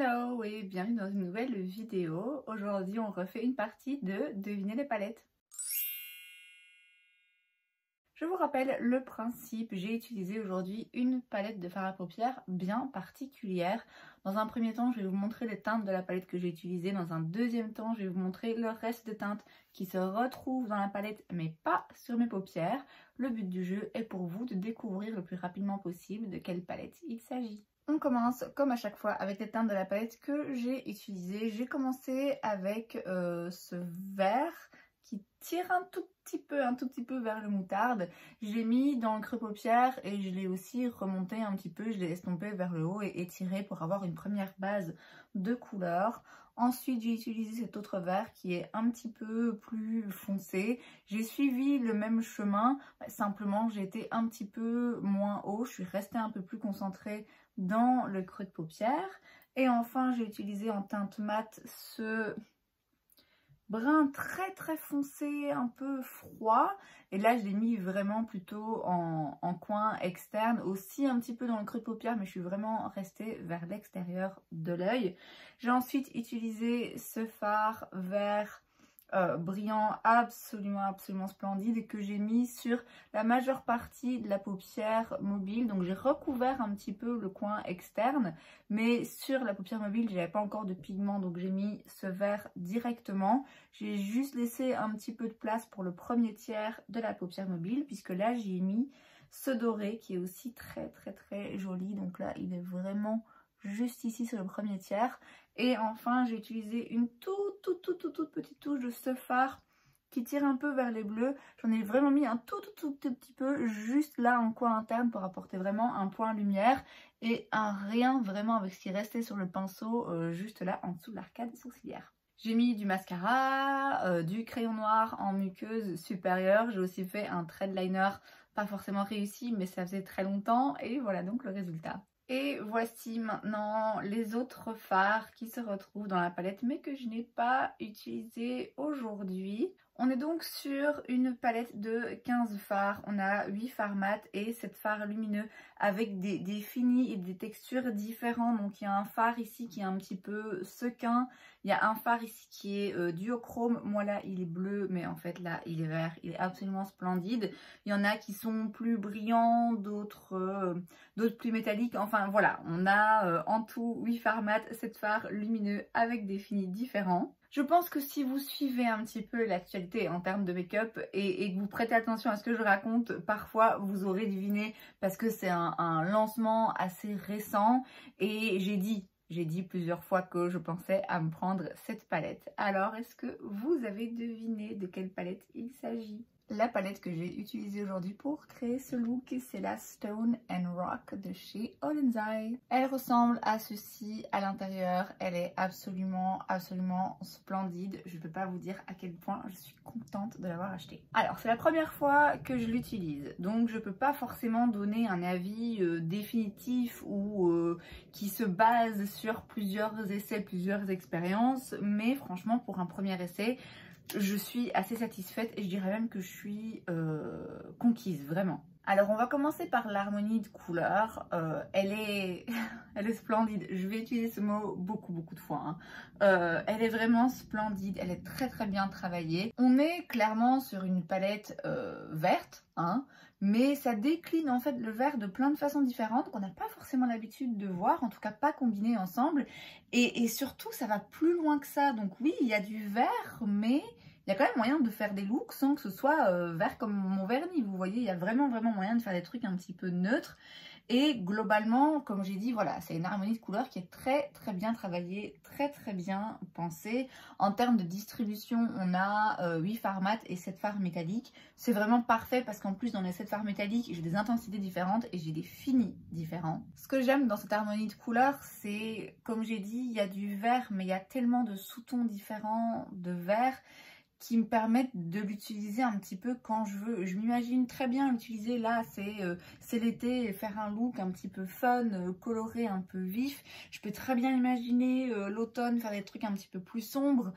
Hello et bienvenue dans une nouvelle vidéo. Aujourd'hui on refait une partie de Deviner les palettes. Je vous rappelle le principe, j'ai utilisé aujourd'hui une palette de fard à paupières bien particulière. Dans un premier temps, je vais vous montrer les teintes de la palette que j'ai utilisée. Dans un deuxième temps, je vais vous montrer le reste des teintes qui se retrouvent dans la palette mais pas sur mes paupières. Le but du jeu est pour vous de découvrir le plus rapidement possible de quelle palette il s'agit. On commence comme à chaque fois avec les teintes de la palette que j'ai utilisées. J'ai commencé avec euh, ce vert qui tire un tout petit peu, un petit peu vers le moutarde. Je l'ai mis dans le creux paupière et je l'ai aussi remonté un petit peu, je l'ai estompé vers le haut et étiré pour avoir une première base de couleur. Ensuite, j'ai utilisé cet autre vert qui est un petit peu plus foncé. J'ai suivi le même chemin, simplement j'ai été un petit peu moins haut. Je suis restée un peu plus concentrée dans le creux de paupière. Et enfin, j'ai utilisé en teinte mat ce brun très très foncé, un peu froid. Et là, je l'ai mis vraiment plutôt en, en, coin externe, aussi un petit peu dans le creux de paupière, mais je suis vraiment restée vers l'extérieur de l'œil. J'ai ensuite utilisé ce fard vert euh, brillant absolument absolument splendide que j'ai mis sur la majeure partie de la paupière mobile. Donc j'ai recouvert un petit peu le coin externe mais sur la paupière mobile j'avais pas encore de pigment. Donc j'ai mis ce vert directement. J'ai juste laissé un petit peu de place pour le premier tiers de la paupière mobile puisque là j'ai mis ce doré qui est aussi très très très joli. Donc là il est vraiment juste ici sur le premier tiers. Et enfin, j'ai utilisé une toute, toute, toute, toute, petite touche de ce fard qui tire un peu vers les bleus. J'en ai vraiment mis un tout, tout, tout, petit peu juste là en coin interne pour apporter vraiment un point lumière et un rien vraiment avec ce qui restait sur le pinceau euh, juste là en dessous de l'arcade sourcilière. J'ai mis du mascara, euh, du crayon noir en muqueuse supérieure. J'ai aussi fait un threadliner pas forcément réussi mais ça faisait très longtemps et voilà donc le résultat. Et voici maintenant les autres fards qui se retrouvent dans la palette mais que je n'ai pas utilisé aujourd'hui. On est donc sur une palette de 15 fards. On a 8 fards mat et 7 fards lumineux avec des, finis et des textures différentes. Donc il y a un fard ici qui est un petit peu sequin. Il y a un fard ici qui est euh, duochrome. Moi là il est bleu mais en fait là il est vert. Il est absolument splendide. Il y en a qui sont plus brillants, d'autres euh, plus métalliques. Enfin voilà, on a euh, en tout 8 fards mat, 7 fards lumineux avec des finis différents. Je pense que si vous suivez un petit peu l'actualité en termes de make-up et, que vous prêtez attention à ce que je raconte, parfois vous aurez deviné parce que c'est un, un lancement assez récent et j'ai dit j'ai dit plusieurs fois que je pensais à me prendre cette palette. Alors, est-ce que vous avez deviné de quelle palette il s'agit? La palette que j'ai utilisée aujourd'hui pour créer ce look, c'est la Stone and Rock de chez Olenzai. Elle ressemble à ceci à l'intérieur. Elle est absolument, absolument splendide. Je ne peux pas vous dire à quel point je suis contente de l'avoir achetée. Alors, c'est la première fois que je l'utilise. Donc, je ne peux pas forcément donner un avis euh, définitif ou euh, qui se base sur plusieurs essais, plusieurs expériences. Mais franchement, pour un premier essai, je suis assez satisfaite et je dirais même que je suis euh, conquise, vraiment. Alors on va commencer par l'harmonie de couleurs. Euh, elle, est... elle est splendide. Je vais utiliser ce mot beaucoup beaucoup de fois. Hein. Euh, elle est vraiment splendide. Elle est très très bien travaillée. On est clairement sur une palette verte. Hein, mais ça décline en fait le vert de plein de façons différentes qu'on n'a pas forcément l'habitude de voir, en tout cas pas combinées ensemble. Et, surtout, ça va plus loin que ça. Donc oui, il y a du vert, mais il y a quand même moyen de faire des looks sans que ce soit euh, vert comme mon vernis. Vous voyez, il y a vraiment, vraiment moyen de faire des trucs un petit peu neutres. Et globalement, comme j'ai dit, voilà, c'est une harmonie de couleurs qui est très, très bien travaillée, très, très bien pensée. En termes de distribution, on a 8 euh, fards mat et 7 fards métalliques. C'est vraiment parfait parce qu'en plus, dans les 7 fards métalliques, j'ai des intensités différentes et j'ai des finis différents. Ce que j'aime dans cette harmonie de couleurs, c'est, comme j'ai dit, il y a du vert, mais il y a tellement de sous-tons différents de vert qui me permettent de l'utiliser un petit peu quand je veux. Je m'imagine très bien l'utiliser là, c'est euh, l'été, faire un look un petit peu fun, euh, coloré, un peu vif. Je peux très bien imaginer euh, l'automne faire des trucs un petit peu plus sombres.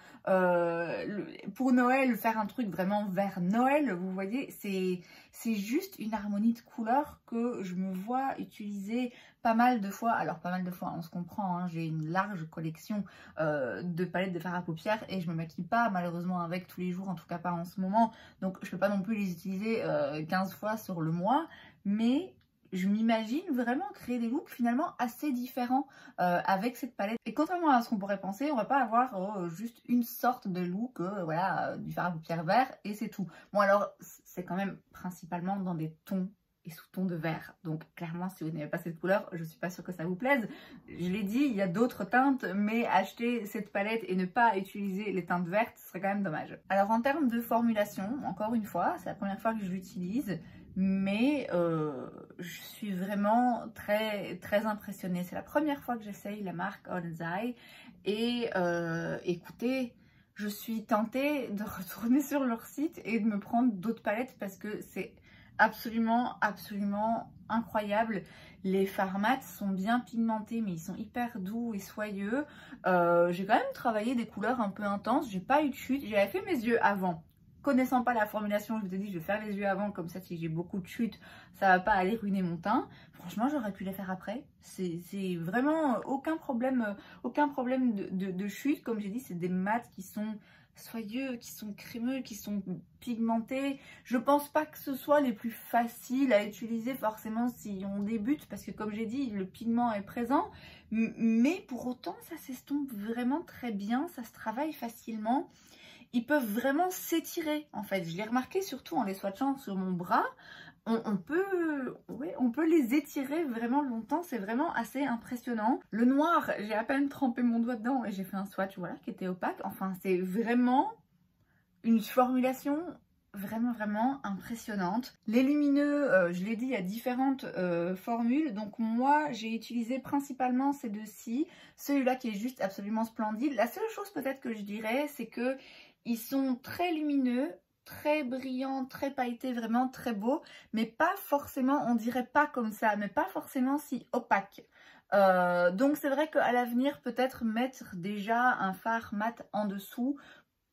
pour Noël, faire un truc vraiment vers Noël, vous voyez, c'est c'est juste une harmonie de couleurs que je me vois utiliser pas mal de fois. Alors pas mal de fois, on se comprend, hein, j'ai une large collection euh, de palettes de fard à paupières et je me maquille pas malheureusement avec tous les jours, en tout cas pas en ce moment. Donc je peux pas non plus les utiliser 15 fois sur le mois, mais je m'imagine vraiment créer des looks finalement assez différents euh, avec cette palette. Et contrairement à ce qu'on pourrait penser, on va pas avoir oh, juste une sorte de look, euh, voilà, du fard à paupières vert et c'est tout. Bon alors, c'est quand même principalement dans des tons et sous ton de vert. Donc clairement, si vous n'avez pas cette couleur, je suis pas sûre que ça vous plaise. Je l'ai dit, il y a d'autres teintes, mais acheter cette palette et ne pas utiliser les teintes vertes, serait quand même dommage. Alors en termes de formulation, encore une fois, c'est la première fois que je l'utilise mais euh, je suis vraiment très très impressionnée. C'est la première fois que j'essaye la marque Onzai et euh, écoutez, je suis tentée de retourner sur leur site et de me prendre d'autres palettes parce que c'est absolument absolument incroyable. Les farmats sont bien pigmentés mais ils sont hyper doux et soyeux. Euh, j'ai quand même travaillé des couleurs un peu intenses, j'ai pas eu de chute, j'avais fait mes yeux avant connaissant pas la formulation, je vous ai dit je vais faire les yeux avant, comme ça si j'ai beaucoup de chutes, ça va pas aller ruiner mon teint. Franchement, j'aurais pu les faire après. C'est vraiment aucun problème, aucun problème de, de, chute. Comme j'ai dit, c'est des mats qui sont soyeux, qui sont crémeux, qui sont pigmentés. Je pense pas que ce soit les plus faciles à utiliser forcément si on débute, parce que comme j'ai dit, le pigment est présent. Mais pour autant, ça s'estompe vraiment très bien, ça se travaille facilement ils peuvent vraiment s'étirer en fait. Je l'ai remarqué surtout en les swatchant sur mon bras. On, peut, on peut les étirer vraiment longtemps, c'est vraiment assez impressionnant. Le noir, j'ai à peine trempé mon doigt dedans et j'ai fait un swatch voilà, qui était opaque. Enfin, c'est vraiment une formulation vraiment vraiment impressionnante. Les lumineux, euh, je l'ai dit, il y a différentes euh, formules. Donc moi, j'ai utilisé principalement ces deux-ci. Celui-là qui est juste absolument splendide. La seule chose peut-être que je dirais, c'est que ils sont très lumineux, très brillants, très pailletés, vraiment très beaux, mais pas forcément, on dirait pas comme ça, mais pas forcément si opaque. Euh, donc c'est vrai qu'à l'avenir, peut-être mettre déjà un fard mat en dessous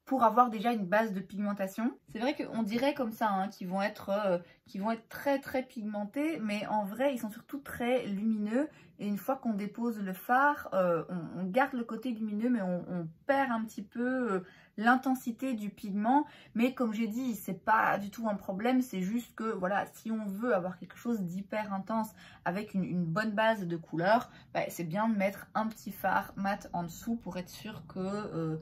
pour avoir déjà une base de pigmentation. C'est vrai qu'on dirait comme ça hein, qu'ils vont, être, euh, vont être très très pigmentés, mais en vrai ils sont surtout très lumineux. Et une fois qu'on dépose le fard, euh, on, garde le côté lumineux, mais on, perd un petit peu euh, l'intensité du pigment. Mais comme j'ai dit, c'est pas du tout un problème, c'est juste que voilà, si on veut avoir quelque chose d'hyper intense avec une, bonne base de couleur, bah, c'est bien de mettre un petit fard mat en dessous pour être sûr que, euh,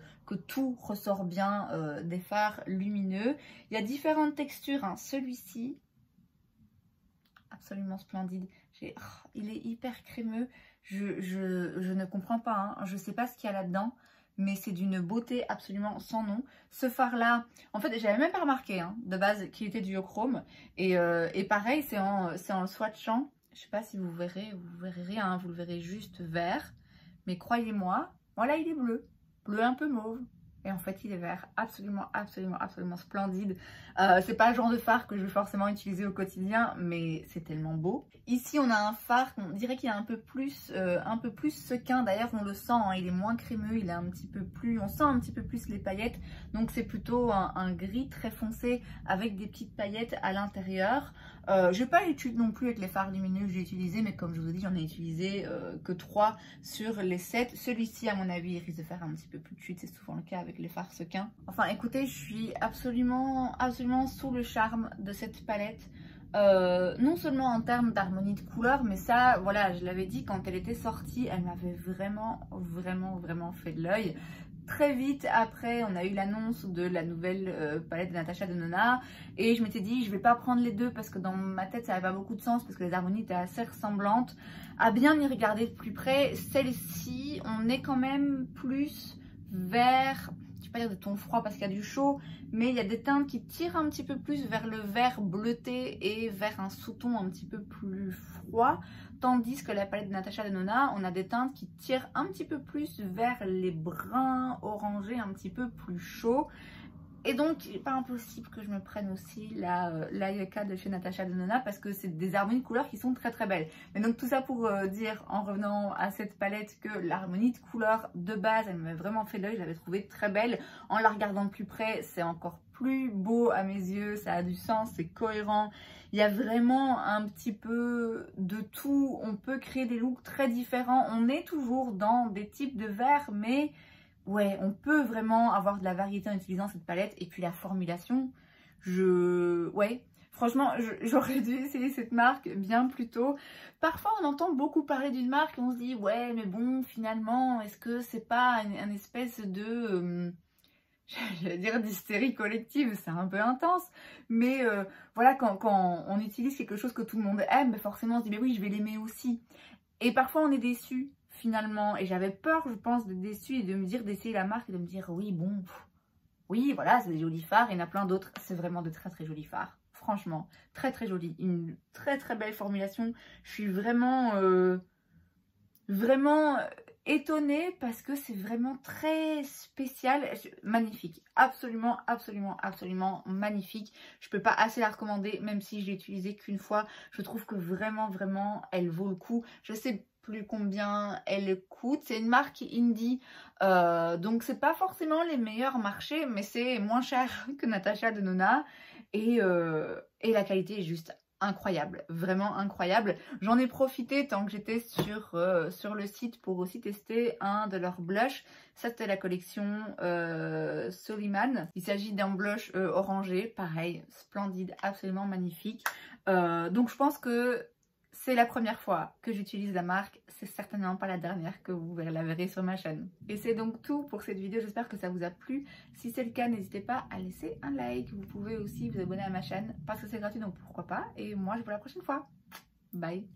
tout ressort bien euh, des fards lumineux. Il y a différentes textures, hein. celui-ci, absolument splendide. Oh, il est hyper crémeux, je, je, ne comprends pas, hein. je sais pas ce qu'il y a là-dedans mais c'est d'une beauté absolument sans nom. Ce phare-là, en fait, j'avais même pas remarqué hein, de base qu'il était duochrome. Et, euh, et pareil, c'est en, en swatchant. Je sais pas si vous verrez, vous verrez rien, vous le verrez juste vert. Mais croyez-moi, voilà, il est bleu. Bleu un peu mauve. Et en fait, il est vert. Absolument, absolument, absolument splendide. Euh, c'est pas le genre de phare que je vais forcément utiliser au quotidien, mais c'est tellement beau. Ici, on a un phare, on dirait qu'il est un peu plus, euh, un peu plus sequin. D'ailleurs, on le sent, hein, il est moins crémeux, il est un petit peu plus, on sent un petit peu plus les paillettes. Donc, c'est plutôt un, gris très foncé avec des petites paillettes à l'intérieur. Euh, je n'ai pas l'étude non plus avec les fards lumineux que j'ai utilisés, mais comme je vous ai dit, j'en ai utilisé que 3 sur les 7. Celui-ci, à mon avis, il risque de faire un petit peu plus de chute, c'est souvent le cas avec les fards sequins. Enfin, écoutez, je suis absolument, absolument sous le charme de cette palette. Euh, non seulement en termes d'harmonie de couleurs, mais ça, voilà, je l'avais dit, quand elle était sortie, elle m'avait vraiment, vraiment, vraiment fait de l'œil. Très vite après, on a eu l'annonce de la nouvelle euh, palette de Natasha Denona et je m'étais dit, je vais pas prendre les deux parce que dans ma tête, ça n'avait pas beaucoup de sens parce que les harmonies étaient assez ressemblantes. À bien y regarder de plus près, celle-ci, on est quand même plus vers je vais pas dire de ton froid parce qu'il y a du chaud, mais il y a des teintes qui tirent un petit peu plus vers le vert bleuté et vers un sous-ton un petit peu plus froid. Tandis que la palette de Natasha Denona, on a des teintes qui tirent un petit peu plus vers les bruns orangés un petit peu plus chauds. Et donc, il pas impossible que je me prenne aussi la euh, de chez Natasha Denona parce que c'est des harmonies de couleurs qui sont très très belles. Mais donc tout ça pour euh, dire, en revenant à cette palette, que l'harmonie de couleurs de base, elle m'avait vraiment fait l'œil, je l'avais trouvée très belle. En la regardant de plus près, c'est encore plus beau à mes yeux, ça a du sens, c'est cohérent. Il y a vraiment un petit peu de tout. On peut créer des looks très différents. On est toujours dans des types de verres, mais ouais, on peut vraiment avoir de la variété en utilisant cette palette. Et puis la formulation, je... Ouais, Franchement, j'aurais dû essayer cette marque bien plus tôt. Parfois, on entend beaucoup parler d'une marque et on se dit, ouais, mais bon, finalement, est-ce que c'est pas un, espèce de... Euh, j'allais dire d'hystérie collective, c'est un peu intense, mais euh, voilà, quand, on utilise quelque chose que tout le monde aime, forcément on se dit, mais oui, je vais l'aimer aussi. Et parfois on est déçu, et j'avais peur, je pense, d'être déçu et de me dire, d'essayer la marque et de me dire, oui, bon, oui, voilà, c'est des jolis phares, il y en a plein d'autres, c'est vraiment de très très jolis phares. Franchement, très très joli, une très très belle formulation. Je suis vraiment, euh, vraiment étonnée parce que c'est vraiment très spécial, magnifique, absolument, absolument, absolument magnifique. Je peux pas assez la recommander, même si je l'ai utilisée qu'une fois. Je trouve que vraiment, vraiment, elle vaut le coup. Je sais plus combien elle coûte. C'est une marque indie, euh, donc c'est pas forcément les meilleurs marchés, mais c'est moins cher que Natasha de Nona. Et, euh, et la qualité est juste incroyable, vraiment incroyable. J'en ai profité tant que j'étais sur, euh, le site pour aussi tester un de leurs blushs. Ça c'était la collection Soliman. Il s'agit d'un blush orangé, pareil, splendide, absolument magnifique. donc je pense que c'est la première fois que j'utilise la marque, c'est certainement pas la dernière que vous la verrez sur ma chaîne. Et c'est donc tout pour cette vidéo, j'espère que ça vous a plu. Si c'est le cas, n'hésitez pas à laisser un like. Vous pouvez aussi vous abonner à ma chaîne parce que c'est gratuit, donc pourquoi pas. Et moi, je vous la prochaine fois. Bye